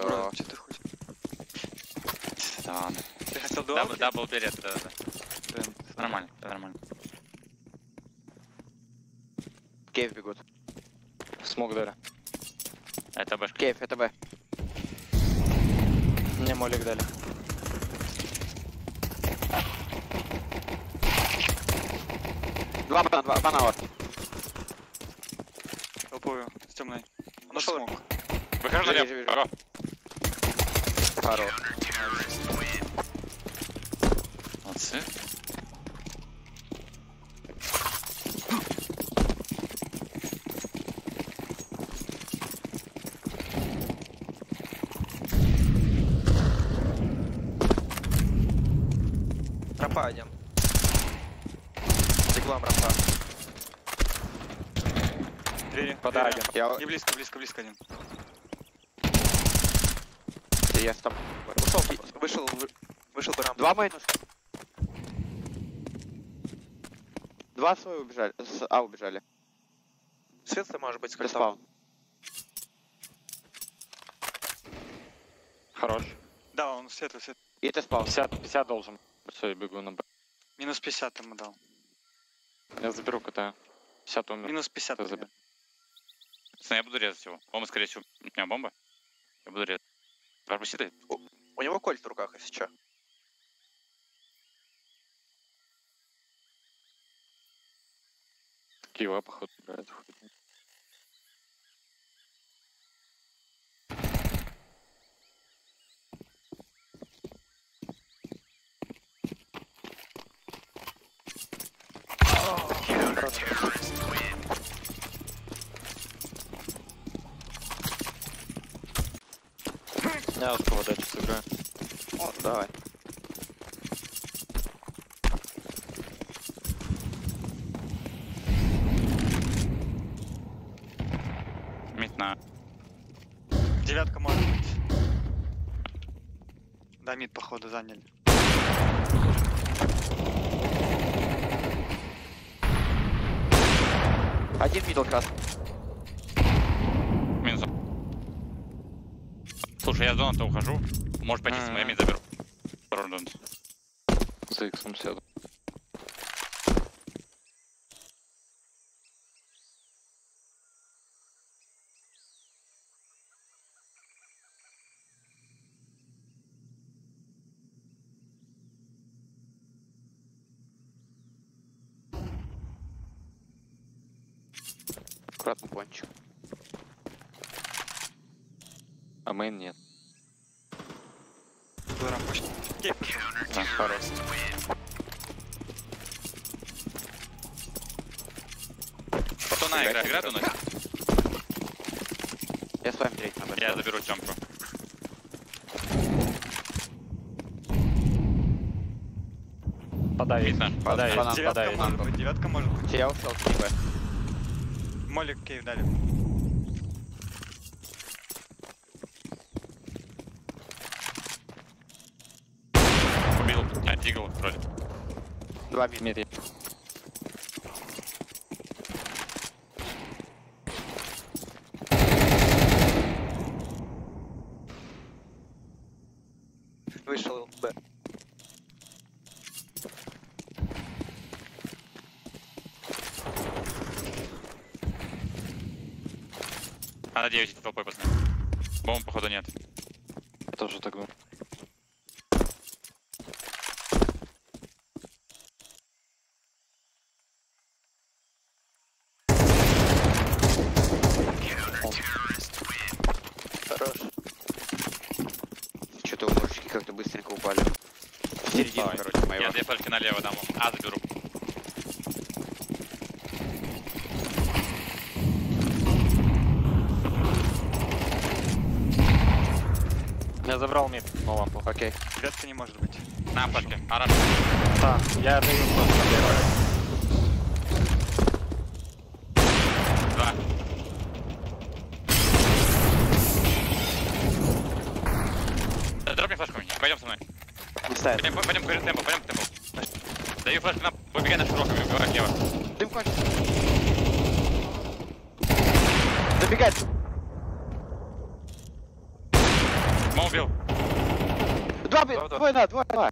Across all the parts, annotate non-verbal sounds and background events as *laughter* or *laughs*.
Все. бро, что ты хочешь? Да ладно. Ты хотел Дабл, дуалки? дабл берет, да, да. Блин, Нормально, всё нормально. Кейв бегут. Смог дали. Это бэшка. Кейв, это Б. Мне молик дали. Два бана, два бана вот. Толпую, с темной. Он. Выхожу Вижу, налево. Хорош. Молодцы. Рампа один. Диглом рампа. Двери. Подай один. Я, Не близко, близко, близко один. Я с тобой. Ушел, вышел, вы- вышел бы рампа. Два майнус. Два свои убежали. С А убежали. Светлый может быть с. Хорош. Да, он светлый, светлый. И ты спал. 50, 50 должен. Все, я бегу на Б. Минус 50 ему дал. Я заберу КТ. 50 умер. Минус 50. Ты у забей. меня. Пацаны, я буду резать его. Бомба, скорее всего. У меня бомба. Я буду резать. Пропусти ты. У него кольт в руках, если что. Киева, походу, играет. хуй. Я с кого дальше сыграю. О, давай. Мид на... Девятка может быть. Да, мид, походу, заняли. Один мидл крас. Минус. Слушай, я с зоны-то ухожу. Можешь пойти с моим, я заберу. Рордон. За иксом сяду. Пончик. А мейн нет. Был рампочный. А, хорош. Кто на игра? Игра доносит? Я с вами третий на. Я заберу темку. Наш. Подай. Банан, Девятка может быть, девятка может быть. Я ушел с. Молик кейв дали. Убил. А, дигл вроде. Два мид. Мид Вышел Б. Надо 9 идти толпой, пацаны. Бомб, походу, нет. Я тоже так думаю. Хорош. Что-то у мужички как-то быстренько упали. В середину, короче, моего. Я две флешки налево дам. А, заберу. Забрал мид, но лампу. Окей. Девятка не может быть. На флешке. Араш. Да, я даю просто первое. Два. Да, Дропни флешку мне. Пойдем со мной. Не ставит. Пойдем, пойдем, пойдем, темпо, пойдем, темпо. Даю флешку на... Выбегай на широкую, выбегай лево. Дым кончится. Забегать. Мо убил. Два, двое, да, двое, два.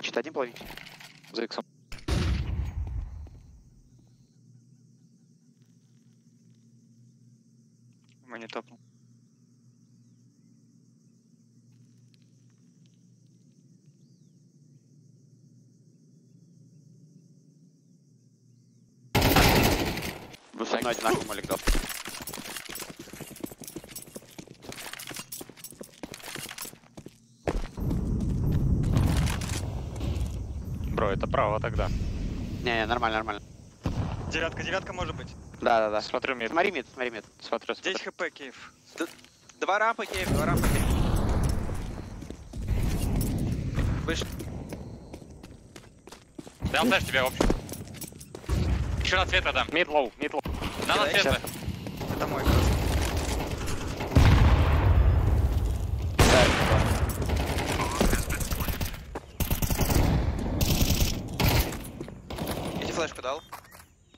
Чит, один половинчик. За иксом. Мы не топнул. Вы мной одинаково молик дал. Бро, это право тогда. Не, не, нормально, нормально. Девятка, девятка может быть. Да, да, да. Смотрю мид. Смотри мид, смотри мид. Смотрю, смотрю. 10 хп, Кейв. Два рампы, кейв, два рампы, кейв. Вышли. Дал флеш тебе общий. Еще на цвета дам. Мид лоу, мид лоу. Да, на цвета. Это мой. Иди флешку дал.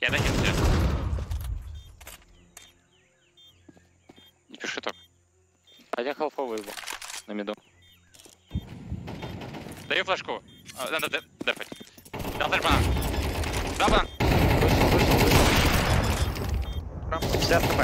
Я даю тебе. Не пиши так. Один халфовый был. На миду. Даю флешку. А, Надо де- дефать. Дал флеш банан. Дал банан. Рампа. 50 хп.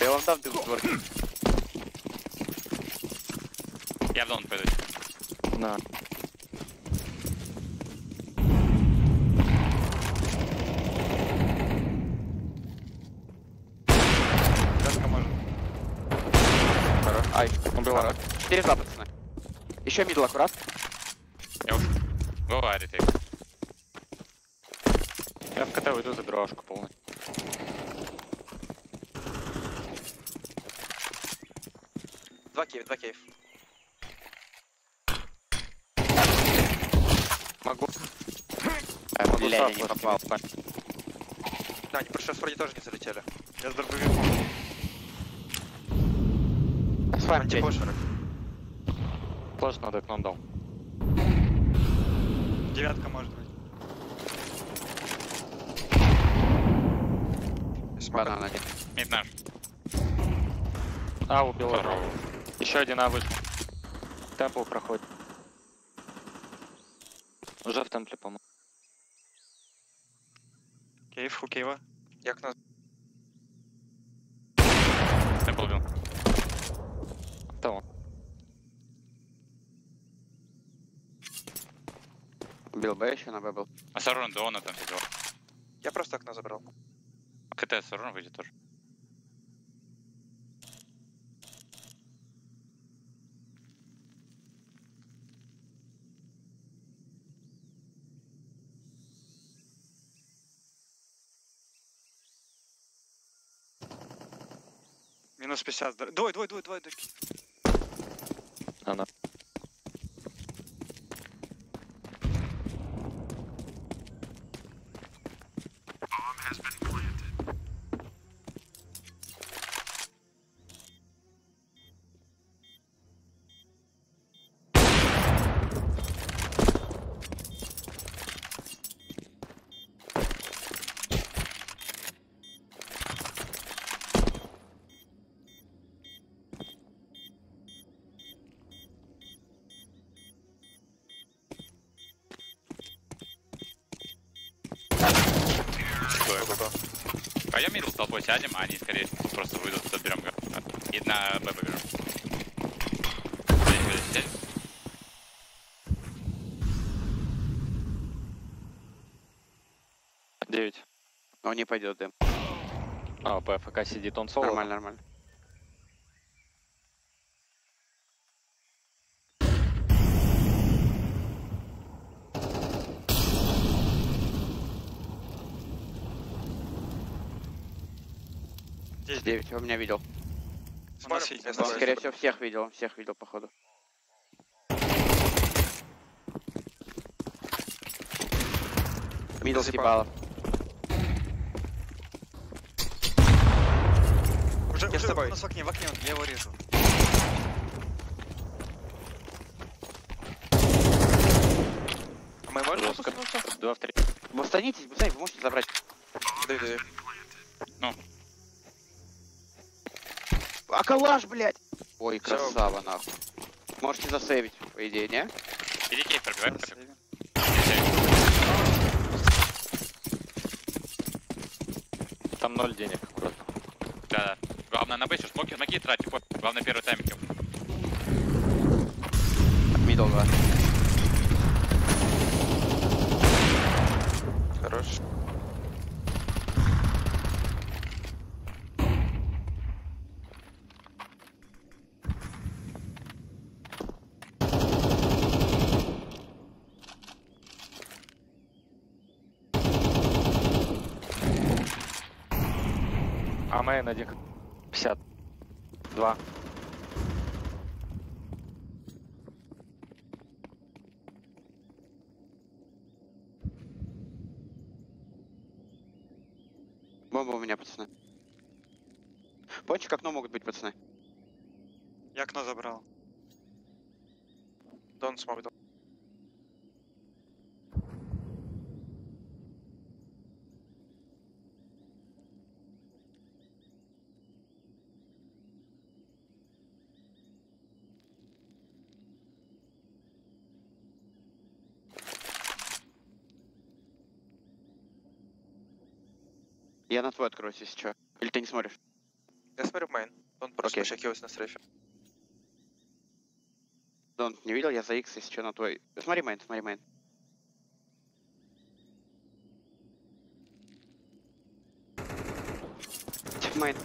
Я вам дам дым сборки. Я в зону пойду. Да. Девятка может. Хорош. Ай, Убил Четыре два, пацаны. Еще мидл аккурат. Я уж. Говорит. Я в КТ уйду, заберу ашку полную. Два кейв, два кейв. Могу. А, Могу бля, не попал. Да, они сейчас вроде тоже не залетели. Я с дробовиком. С вами Флэш надо окном дал. Девятка может быть. Банан один. Мид наш. А, убил одного. Еще один А вышел. Темпл проходит. Уже в темпле, по-моему. Кейв, у Кейва. Я окно. Темпл убил. Того. Бил Б еще на Б был. А Сарон до она там сидел. Я просто окно забрал. А КТ Сарон выйдет тоже. Минус 50. здор- Двое, двое, двое, двое. двое. Она. Пойдем мидл с толпой сядем, а они скорее всего просто выйдут, заберем. И на Б здесь. Девять. Но не пойдет дым. А, ПФК сидит, он соло. Нормально, нормально. Здесь Девять, он меня видел. С тобой. Скорее всего, всех видел, всех видел, походу. Мидл съебало. Уже, Я с уже тобой. у нас в окне, в окне, я его режу. можно Жестко. опуститься? Два в три. Восстанитесь, быстрее, вы можете забрать. Даю, даю. А калаш, блядь! Ой, Всё. красава, нахуй. Можете засейвить, по идее, не? Иди пробивай. Сейве. Там ноль денег аккуратно. Да, да. Главное на бейсе, смоки, смоки тратить, пофиг. Главное первый тайминг. Мидл 2. Хорош. Мейн один. 50. Два. Бомба у меня, пацаны. Пончик окно могут быть, пацаны. Я окно забрал. Дон смог. Я на твой откроюсь, если что. Или ты не смотришь? Я смотрю в мейн. Он просто okay. на стрейфе. Дон, не видел, я за X, если что, на твой. Смотри мейн, смотри мейн. Мейн.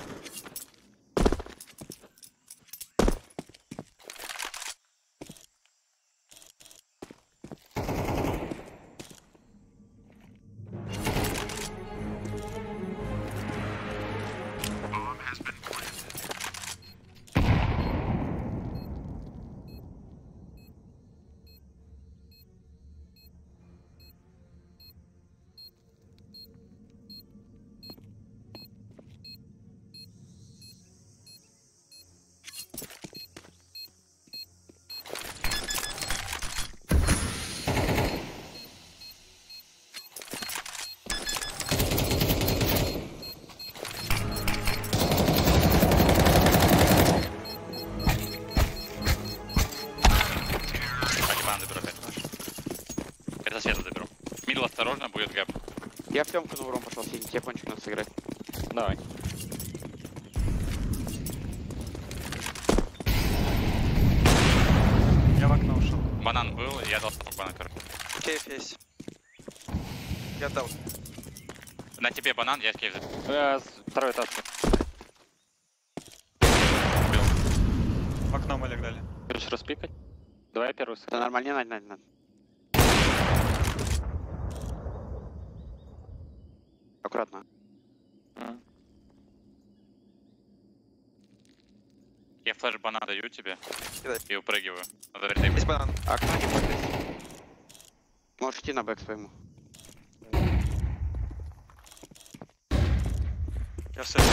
Я в темку на урон пошел синий, тебе пончик надо сыграть. Давай. Я в окно ушел. Банан был, я дал банан, короче. Кейф есть. Я дал. На тебе банан, я кейф заберу. Э, с- второй этаж. В окно Малик дали. Хочешь распикать? Давай я первый Это сыграю. нормально, не надо, надо, надо. Аккуратно. М. Я флеш банан даю тебе. Кидай. И упрыгиваю. Надо. Есть банан. Окно не будет. Можешь идти на бэк своему. Я в сейве.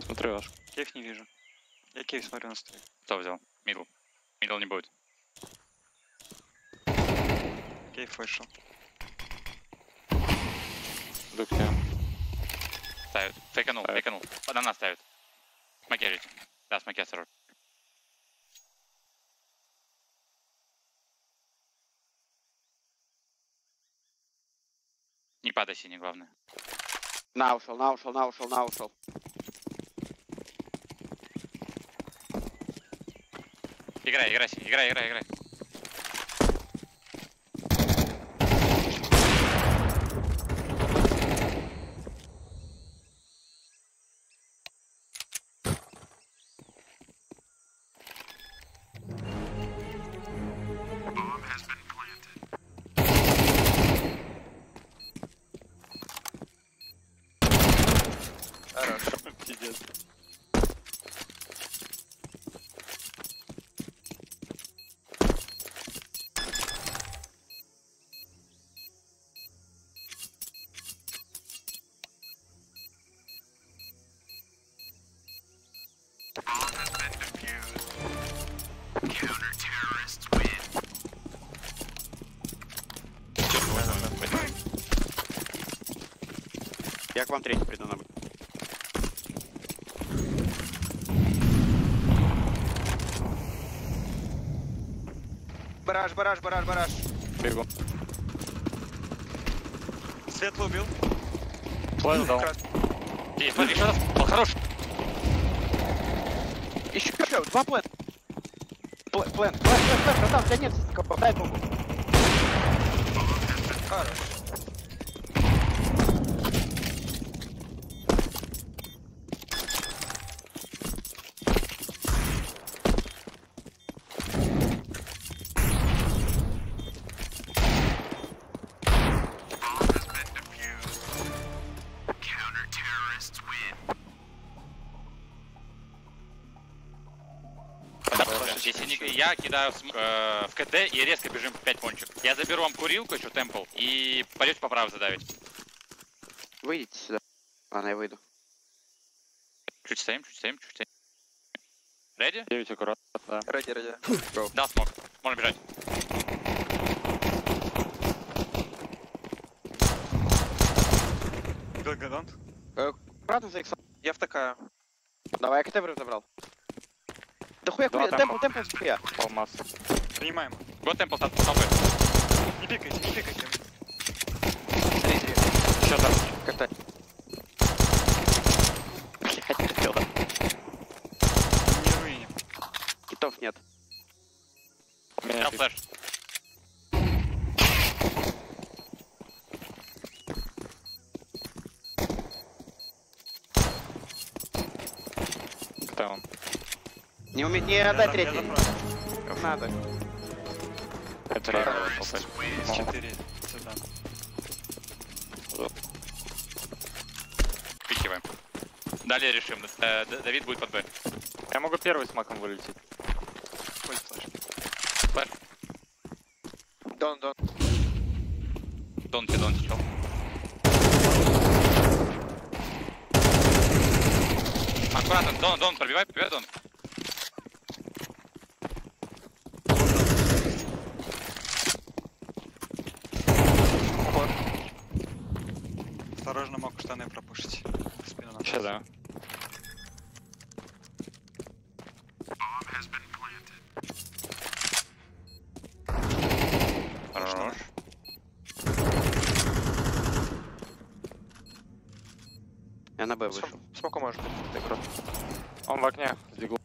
Смотри ваш. Кейв не вижу. Я кейв смотрю на стрим. Кто взял? Мидл. Мидл не будет. Кейв вышел. Тебе. Ставит. Фейканул, Так. фейканул. Банана ставит. Смоки жить. Да, смоки осторожно. Не падай синий, главное. На ушел, на ушел, на ушел, на ушел. Играй, играй, играй, играй, играй. Я к вам третий приду на. Бараж, бараж, бараж, бараж. Бегу. Светлый убил. Флэш дал. И, смотри, еще раз. О, хорош. Еще, еще, два плен. Плен, плен, плен, плен, плен, братан, у тебя нет скопа, дай богу. Хорош. Если не, я кидаю см- э, в КТ и резко бежим в 5 пончик. Я заберу вам курилку еще, темпл, и пойдете по правой задавить. Выйдите сюда. Ладно, я выйду. Чуть стоим, чуть стоим, чуть стоим. Реди? 9 аккуратно, да. Ради, ради. Да, смог. Можно бежать. Галгадон. Аккуратно за. Я втыкаю. Давай, я КТ забрал. Хуя, хуя, темпл, темпл, хуя. Алмаз. Принимаем. Год темпл стат стопы. Не пикайте, не пикайте. Ради. Еще там. КТ. Блядь, не хотел. Не руини. Китов нет. Меня Я фиг. флеш. Кто он? Не уметь, не отдай третий. Надо. Это реально толпа. С 4. Сюда. Пикиваем. Далее решим. Э, Давид будет под Б. Я могу первый с маком вылететь. Ой, флеш. Флеш. Дон, дон. Донти, донти, чел. Аккуратно, Дон, Дон, пробивай, пробивай, Дон. Осторожно, мог штаны пропушить. В Спину надо. Сейчас, да. Хорош. Я на Б вышел. Смоку может быть. Ты крот. Он в окне. с диглом.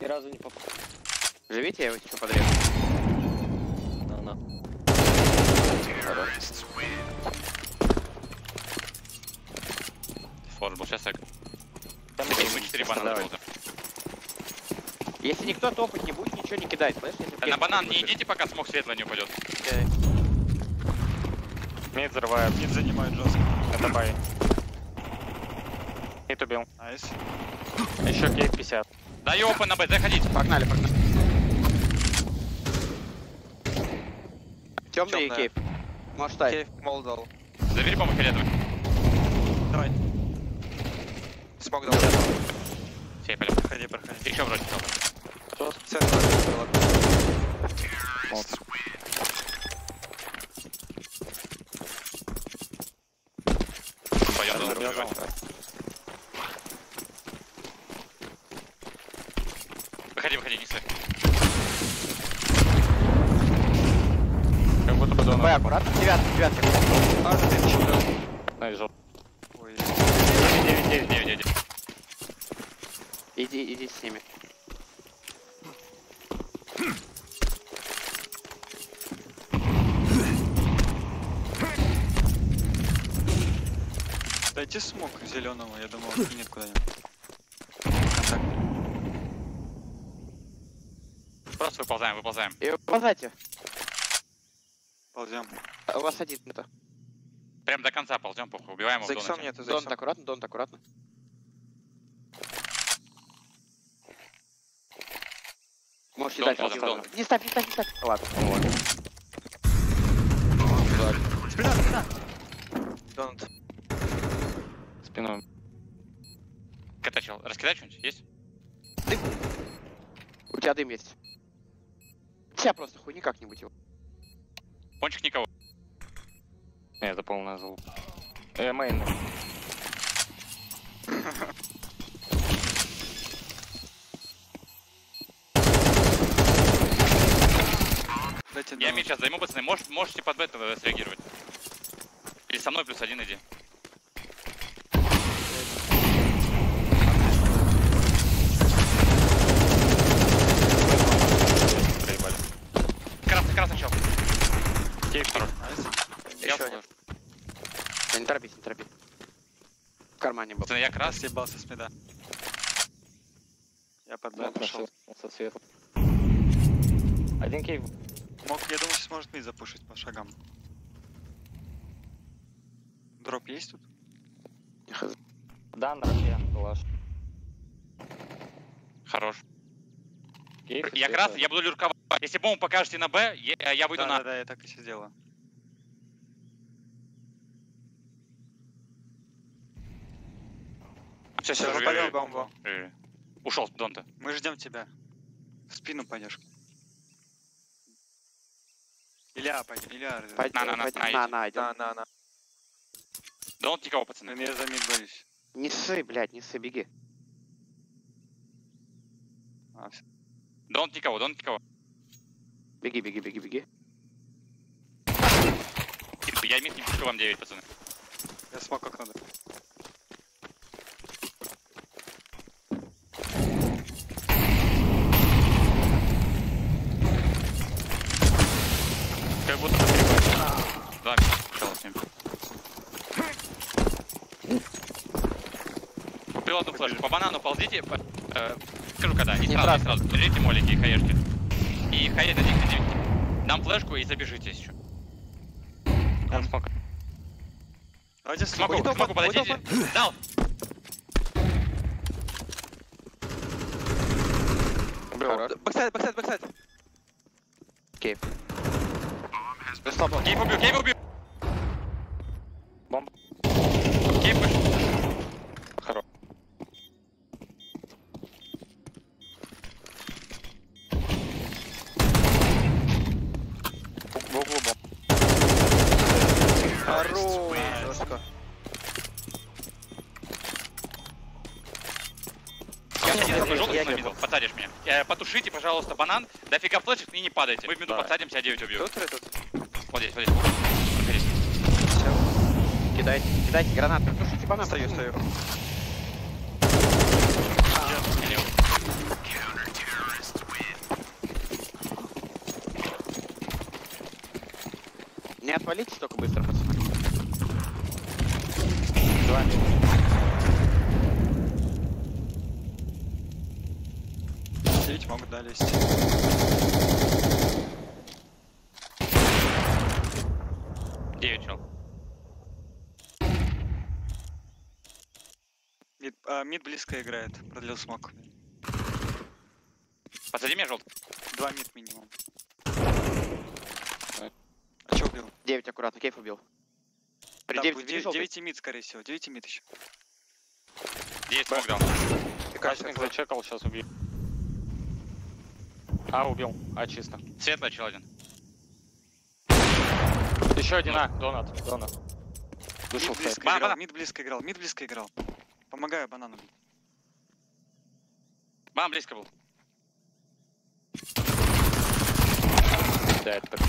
Ни разу не попал. Живите, я его еще подрежу. Топать не будет, ничего не кидай, слышишь? Если На банан не идите, пока смог светло не упадет. Окей. Мид взрывает. Мид занимает жестко. Это бай. Мид убил. Найс. Еще кейк 50. Дай опен на Б, заходите. Погнали, погнали. Темный кейп. Можешь ставить. Кейв мол дал. Забери бомбу фиолетовый. Давай. Смог дал. Все, пойдем. Проходи, проходи. Еще вроде стал. Центр. было. Вот. Пробивай. знал. Выходи, выходи, не стой. Как будто бы Б, Дона аккуратно. Девятка, девятка. А, ты еще убил. наезжал. Ой, 9, 9, 9, 9. Иди, иди с ними. Дайте смог зеленому, я думал, он кинет куда-нибудь. Просто выползаем, выползаем. И ползайте. Ползем. А У вас один это. Прям до конца ползем, похуй. Убиваем его За иксом нету, за Донт иксом. аккуратно, донт аккуратно. Можете донт. Не ставь, не ставь, не ставь. Ладно. Спина, спина! Донт. Спиной. КТ, чел. Раскидай что-нибудь? Есть? У тебя дым есть. Тебя просто хуйни как-нибудь его. Пончик никого. Не, это полная залупа. Э, мейн. *laughs* Дайте Я мид сейчас займу, пацаны. Мож- можете под бета среагировать. Или со мной плюс один иди. Проебали. Красный, красный чел. Кейк хорош. Я. Да не торопись, не торопись. В кармане был. Пацаны, я красный. Съебался с меда. Я под Да, Б пошел. Со свету. Один кейв. Мог, я думаю, сейчас может мид запушить по шагам. Дроп есть тут? Да, на раке. Калаш. Хорош. Кейв. и Я света. красный, я буду люрковать. Если бомбу покажете на Б, я, я выйду Да, на... да, да, я так и сейчас сделаю. Все, Всё, запалил бомбу. Ушел, Донта. Мы ждем тебя. В спину пойдешь. Илья, пойдем. Илья, раз- Пойдем, На, на, на, пойдем, на, на, на. На, на, на. Донт никого, пацаны. я за мид боюсь. Не ссы, блядь, не ссы, беги. А, всё. Донт никого, донт никого. Беги, беги, беги, беги. Я мид не пишу вам 9, пацаны. Я смог как надо. Как будто бы перебор. Два мид пошел с ним. Купил одну флешку. По банану ползите. по- э, скажу когда. Не сразу, не сразу. Держите молики и хаешки. И один на 9. Дам флешку и забежите еще. Он смог. Давайте Смогу, смогу. Подойдите. Дал. Бэксайд, бэксайд, бэксайд. Кейв. Слабо. Кейп убил, кейп Пожалуйста, банан. Дофига флешек и не падайте. Мы в минуту Да. подсадимся, а 9 убью. Тут или тут? Вот здесь, вот здесь. Проходите. Кидайте, кидайте гранаты. Тушите банан. Стою, стою. Не отвалитесь только быстро, пацаны. Два Девять могут долезть. Девять чел. Мид, а, мид близко играет. Продлил смог. Посади меня желтый. Два мид минимум. А чё убил? 9 аккуратно, кейф убил. При Да, 9 будет бери желтый. 9 мид, скорее всего. 9 мид еще. Девять смог дал. Красник зачекал, сейчас убью. А, убил. А, чисто. Светлый чел один. Еще один А, донат, донат. Вышел Мид близко играл, банан. мид близко играл, мид близко играл. Помогаю банану бить. Бам, близко был. Да, это так.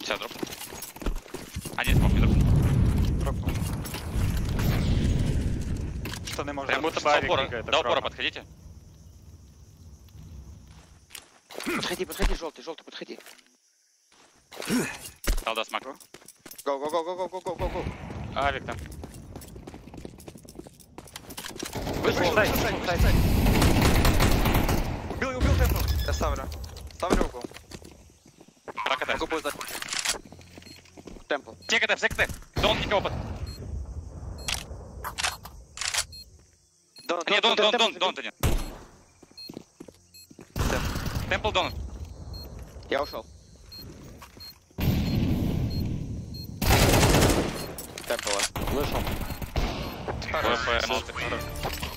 Все, дроп. Один смог не дроп. Дропнул. Штаны можно. Прям будто До бы упора, до упора подходите. Подходи, подходи, желтый, желтый, подходи. Дал до смак. Го, го, го, го, го, го, го, го, го. Авик там. Вышел, вышел, сайт, сайт. Убил, убил темпл. Я ставлю. Ставлю угол. Прокатай. Могу будет Темпл. Все КТ, все КТ. Дон никого под... Дон, А, Нет, Дон, Дон, Дон, Дон, Дон. Темпл Дон. Я ушел. Темпл. Вышел. Хорош. ВП, молодцы.